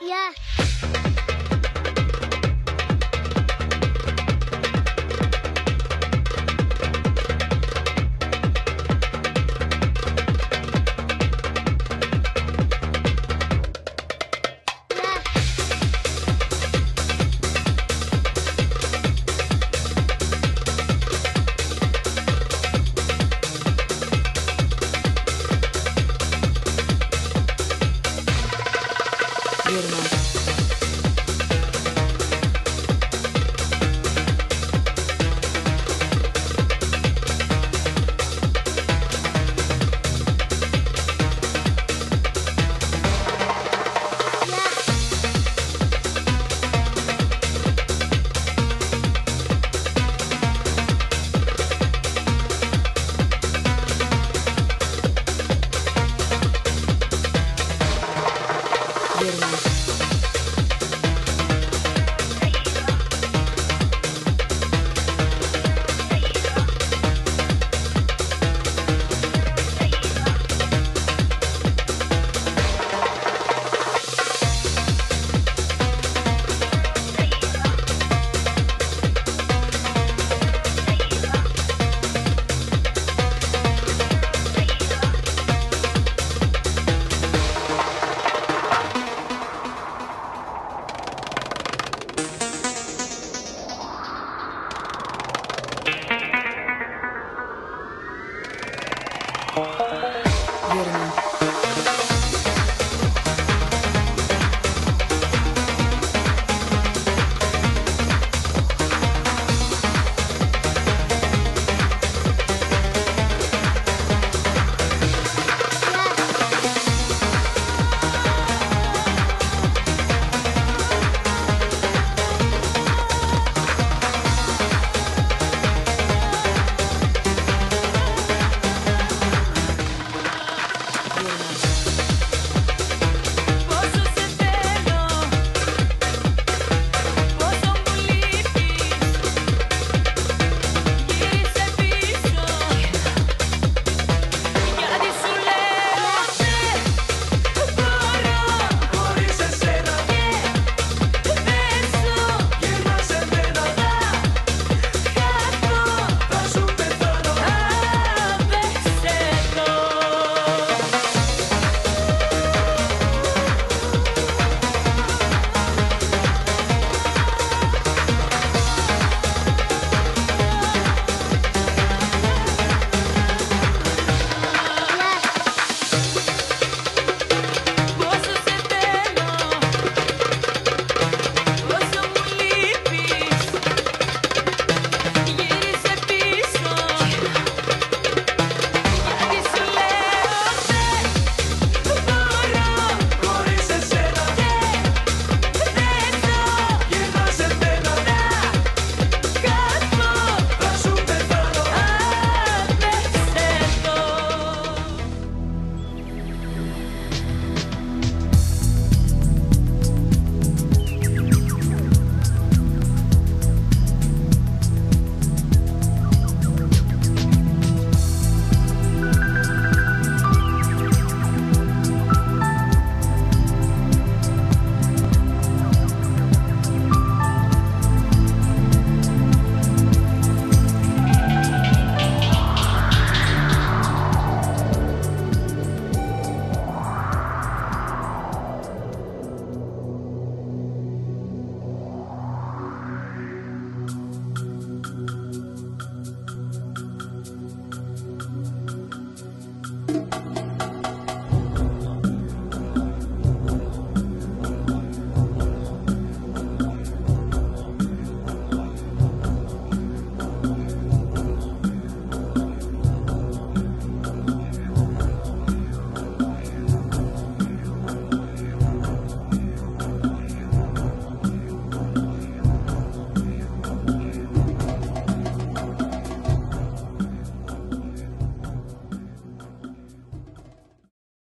Yeah.